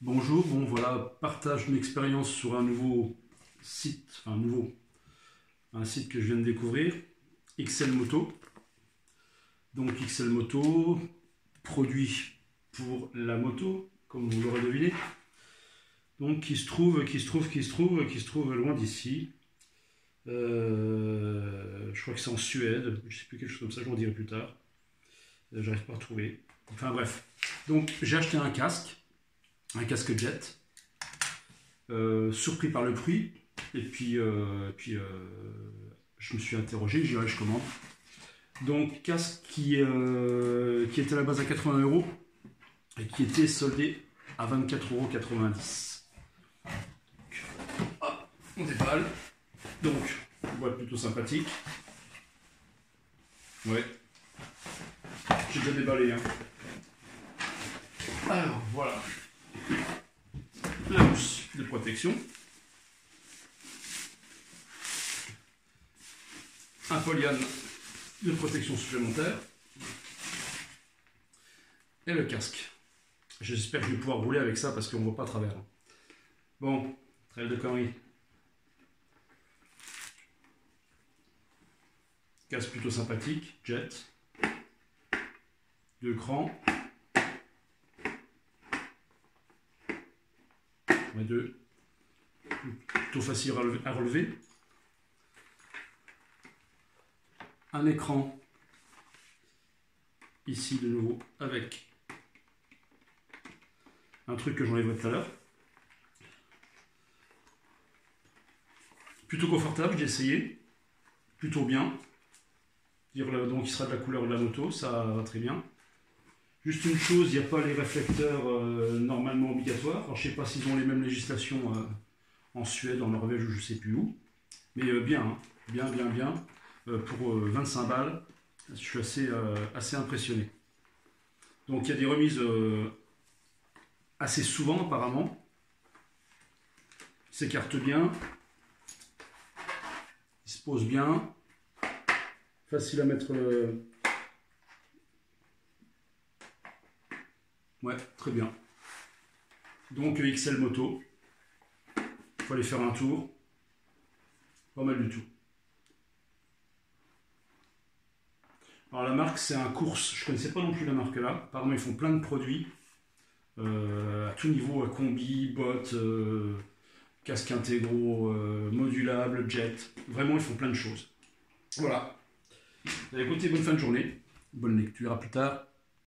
Bonjour, bon voilà, partage une expérience sur un nouveau site, enfin nouveau, un site que je viens de découvrir, XL Moto. Donc XL Moto, produit pour la moto, comme vous l'aurez deviné. Donc qui se trouve, qui se trouve, qui se trouve, qui se trouve loin d'ici. Euh, je crois que c'est en Suède, je sais plus quelque chose comme ça, je vous dirai plus tard. Euh, j'arrive pas à retrouver. Enfin bref. Donc j'ai acheté un casque, un casque jet, euh, surpris par le prix. Et puis, puis je me suis interrogé, j'ai je commande. Donc casque qui, était à la base à 80 euros et qui était soldé à 24,90 euros. On déballe. Donc, boîte plutôt sympathique. Ouais. J'ai déjà déballé. Hein. Alors, voilà. La housse de protection. Un polyane de protection supplémentaire. Et le casque. J'espère que je vais pouvoir rouler avec ça parce qu'on ne voit pas à travers. Bon, trail de conneries. Casque plutôt sympathique, jet. Deux crans. Plutôt facile à relever. Un écran ici de nouveau avec un truc que j'enlèverai tout à l'heure. Plutôt confortable, j'ai essayé. Plutôt bien. Donc il sera de la couleur de la moto, ça va très bien. Juste une chose, il n'y a pas les réflecteurs euh, normalement obligatoires. Alors, je ne sais pas s'ils ont les mêmes législations euh, en Suède, en Norvège ou je ne sais plus où. Mais euh, bien, hein. bien, bien, bien. pour 25 balles, je suis assez, assez impressionné. Donc il y a des remises assez souvent apparemment. Il s'écarte bien. Il se pose bien. Facile à mettre Ouais, très bien. Donc XL Moto. Il faut aller faire un tour. Pas mal du tout. Alors la marque c'est un course, je ne connaissais pas non plus la marque là. Apparemment ils font plein de produits. Euh, à tout niveau, combi, bot, euh, casque intégro, euh, modulable, jet. Vraiment, ils font plein de choses. Voilà. Écoutez, bonne fin de journée. Bonne lecture, à plus tard.